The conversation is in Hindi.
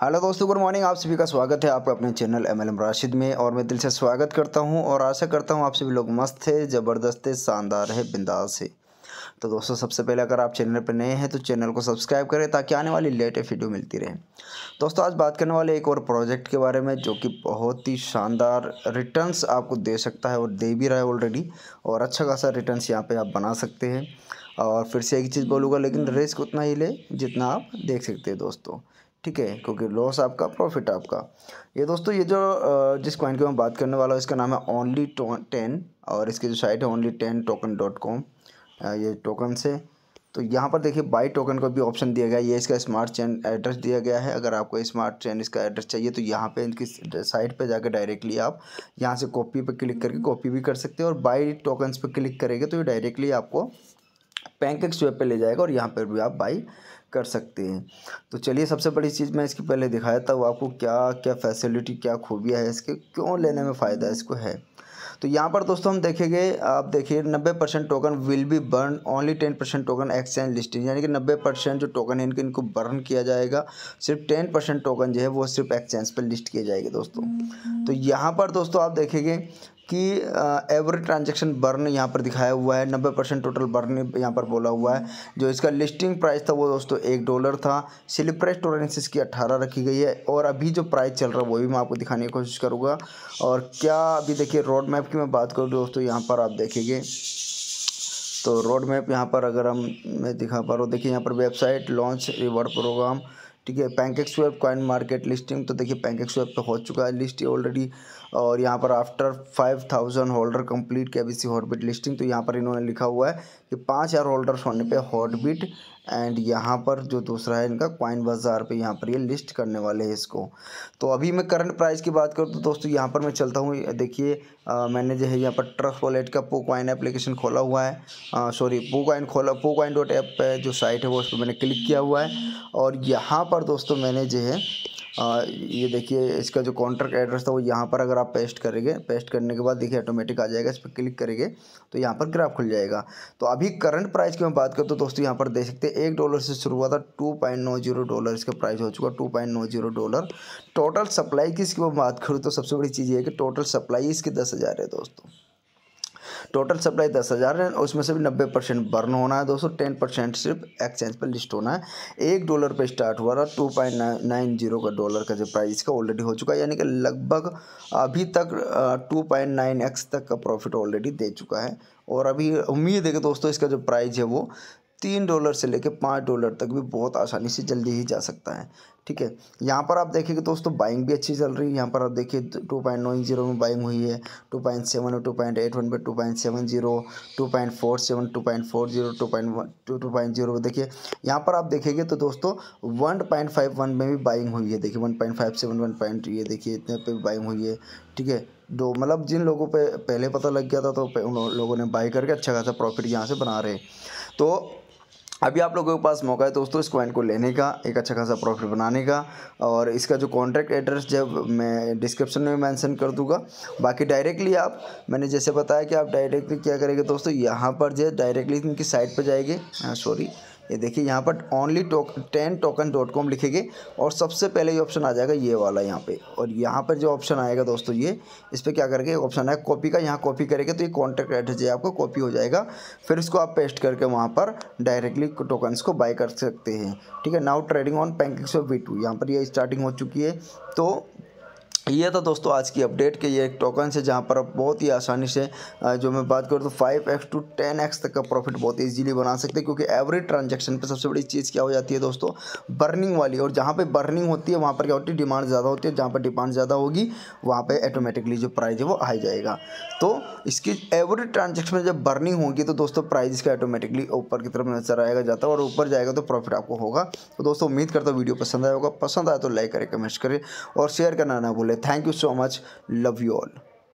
हेलो दोस्तों गुड मॉर्निंग। आप सभी का स्वागत है आपका अपने channel M L M Rashid में और मैं दिल से स्वागत करता हूँ और आशा करता हूँ आप सभी लोग मस्त है ज़बरदस्त है शानदार है बिंदास है। तो दोस्तों सबसे पहले अगर आप चैनल पर नए हैं तो चैनल को सब्सक्राइब करें ताकि आने वाली लेटेस्ट वीडियो मिलती रहे। दोस्तों आज बात करने वाले एक और प्रोजेक्ट के बारे में जो कि बहुत ही शानदार रिटर्न्स आपको दे सकता है और दे भी रहा है ऑलरेडी और अच्छा खासा रिटर्न्स यहाँ पर आप बना सकते हैं। और फिर से एक चीज़ बोलूँगा लेकिन रिस्क उतना ही ले जितना आप देख सकते हैं दोस्तों। ठीक है, क्योंकि लॉस आपका प्रॉफिट आपका। ये दोस्तों, ये जो जिस कॉइन की मैं बात करने वाला हूँ, इसका नाम है ओनली टेन और इसकी जो साइट है only ten token dot com ये टोकन से। तो यहाँ पर देखिए बाई टोकन का भी ऑप्शन दिया गया है। ये इसका स्मार्ट चेन एड्रेस दिया गया है। अगर आपको स्मार्ट चेन इसका एड्रेस चाहिए तो यहाँ पे इनकी साइट पे जाकर डायरेक्टली आप यहाँ से कॉपी पे क्लिक करके कॉपी भी कर सकते हैं, और बाई टोकन्स पे क्लिक करेंगे तो ये डायरेक्टली आपको पैंकेक्स वेब पे ले जाएगा, और यहाँ पर भी आप बाई कर सकते हैं। तो चलिए सबसे बड़ी चीज़ मैं इसकी पहले दिखाया था, वो आपको क्या क्या फैसिलिटी क्या खूबियाँ है इसके, क्यों लेने में फ़ायदा इसको है? तो यहाँ पर दोस्तों हम देखेंगे, आप देखिए नब्बे percent token will be burn only ten percent token exchange listing यानी कि नब्बे परसेंट जो टोकन है, इनके, इनको बर्न किया जाएगा। सिर्फ़ टेन परसेंट टोकन जो है, वो सिर्फ़ एक्सचेंज पर लिस्ट किए जाएँगे दोस्तों। तो यहाँ पर दोस्तों आप देखेंगे कि एवरी ट्रांजेक्शन बर्न यहाँ पर दिखाया हुआ है, नब्बे परसेंट टोटल बर्न यहाँ पर बोला हुआ है। जो इसका लिस्टिंग प्राइस था वो दोस्तों एक डॉलर था। स्लिप प्राइस टोलरेंस इसकी अट्ठारह रखी गई है और अभी जो प्राइस चल रहा है वो भी मैं आपको दिखाने की कोशिश करूँगा। और क्या अभी देखिए रोड मैप की मैं बात करूँ दोस्तों, यहाँ पर आप देखेंगे। तो रोड मैप यहाँ पर अगर हम, मैं दिखा पा रहा हूँ, देखिए यहाँ पर वेबसाइट लॉन्च रिवॉर्ड प्रोग्राम ठीक है? Pancake swap coin market listing तो देखिए पैंकेक स्वेप पे हो चुका है लिस्ट ऑलरेडी और यहाँ पर after five thousand holder complete के अभी सी हॉटबिट लिस्टिंग तो यहाँ पर इन्होंने लिखा हुआ है कि पाँच हज़ार होल्डर्स होने पे हॉटबिट एंड यहाँ पर जो दूसरा है इनका क्वाइन बाज़ार पे यहाँ पर ये लिस्ट करने वाले हैं इसको। तो अभी मैं करंट प्राइस की बात करूँ तो दोस्तों यहाँ पर मैं चलता हूँ, देखिए मैंने जो है यहाँ पर ट्रस्ट वॉलेट का पो क्वाइन एप्लीकेशन खोला हुआ है। सॉरी पो क्वाइन खोला पो क्वाइन डॉट ऐप पे जो साइट है वो उस पर मैंने क्लिक किया हुआ है। और यहाँ पर दोस्तों मैंने जो है आ, ये देखिए इसका जो कॉन्ट्रैक्ट एड्रेस था वो यहाँ पर अगर आप पेस्ट करेंगे पेस्ट करने के बाद देखिए ऑटोमेटिक आ जाएगा इस पर क्लिक करेंगे तो यहाँ पर ग्राफ खुल जाएगा। तो अभी करंट प्राइस की मैं बात करूँ तो दोस्तों यहाँ पर देख सकते हैं एक डॉलर से शुरू हुआ था टू पॉइंट नौ ज़ीरो डॉलर इसका प्राइस हो चुका टू पॉइंट नौ ज़ीरो डॉलर टोटल सप्लाई की इसकी मैं बात करूँ तो सबसे बड़ी चीज़ ये है कि टोटल सप्लाई इसकी दस हज़ार है दोस्तों। टोटल सप्लाई दस हज़ार है उसमें से भी नब्बे परसेंट बर्न होना है। दोस्तों टेन परसेंट सिर्फ़ एक्सचेंज पर लिस्ट होना है। एक डॉलर पर स्टार्ट हुआ था टू पॉइंट नाइन ज़ीरो का डॉलर का जो प्राइस इसका ऑलरेडी हो चुका है, यानी कि लगभग अभी तक टू पॉइंट नाइन एक्स तक का प्रॉफिट ऑलरेडी दे चुका है। और अभी उम्मीद है कि दोस्तों, इसका जो प्राइस है वो तीन डॉलर से लेकर पाँच डॉलर तक भी बहुत आसानी से जल्दी ही जा सकता है, ठीक है? यहाँ पर आप देखेंगे दोस्तों बाइंग भी अच्छी चल रही है। यहाँ पर आप देखिए टू पॉइंट नाइन ज़ीरो में बाइंग हुई है टू पॉइंट सेवन और टू पॉइंट एट वन पे two point seven zero two point four seven two point four zero two point one two two point zero देखिए। यहाँ पर आप देखेंगे तो दोस्तों वन पॉइंट फाइव वन में भी बाइंग हुई है। देखिए one point five seven one point ये देखिए, इतने पे भी बाइंग हुई है, ठीक है? दो मतलब जिन लोगों पे पहले पता लग गया था तो उन लोगों ने बाई करके अच्छा खासा प्रॉफिट यहाँ से बना रहे तो अभी आप लोगों के पास मौका है दोस्तों इस कॉइन को लेने का, एक अच्छा खासा प्रॉफिट बनाने का और इसका जो कॉन्ट्रैक्ट एड्रेस जब मैं डिस्क्रिप्शन में मेंशन कर दूँगा, बाकी डायरेक्टली आप, मैंने जैसे बताया कि आप डायरेक्टली क्या करेंगे दोस्तों, यहाँ पर जो डायरेक्टली इनकी साइट पर जाएँगे सॉरी ये देखिए, यहाँ पर ओनली टोक टेन टोकन डॉट कॉम लिखेंगे और सबसे पहले ये ऑप्शन आ जाएगा ये वाला यहाँ पे। और यहाँ पर जो ऑप्शन आएगा दोस्तों, ये, इस पर क्या करके ऑप्शन आएगा कॉपी का, यहाँ कॉपी करेंगे तो ये कॉन्टैक्ट एड्रेस जो आपको कॉपी हो जाएगा। फिर इसको आप पेस्ट करके वहाँ पर डायरेक्टली टोकन्स को बाय कर सकते हैं। ठीक है now trading on pancakes of V two यहाँ पर ये स्टार्टिंग हो चुकी है। तो ये था दोस्तों आज की अपडेट के ये एक टोकन है जहाँ पर आप बहुत ही आसानी से जो मैं बात करूँ तो five X to ten X तक का प्रॉफिट बहुत ईजीली बना सकते हैं, क्योंकि एवरेज ट्रांजेक्शन पे सबसे बड़ी चीज़ क्या हो जाती है दोस्तों? बर्निंग वाली, और जहाँ पे बर्निंग होती है, वहाँ पर क्या होती है? डिमांड ज़्यादा होती है, जहाँ पर डिमांड ज़्यादा होगी, वहाँ पर ऑटोमेटिकली जो प्राइज है वो आ जाएगा। तो इसकी एवरेज ट्रांजेक्शन में जब बर्निंग होगी तो दोस्तों प्राइज इसका ऑटोमेटिकली ऊपर की तरफ़ नज़र आएगा जाता है, और ऊपर जाएगा तो प्रॉफिट आपको होगा। तो दोस्तों, उम्मीद करता हूँ वीडियो पसंद आया होगा, पसंद आया तो लाइक करें, कमेंट्स करें, और शेयर करना ना भूलें। Thank you so much. Love you all.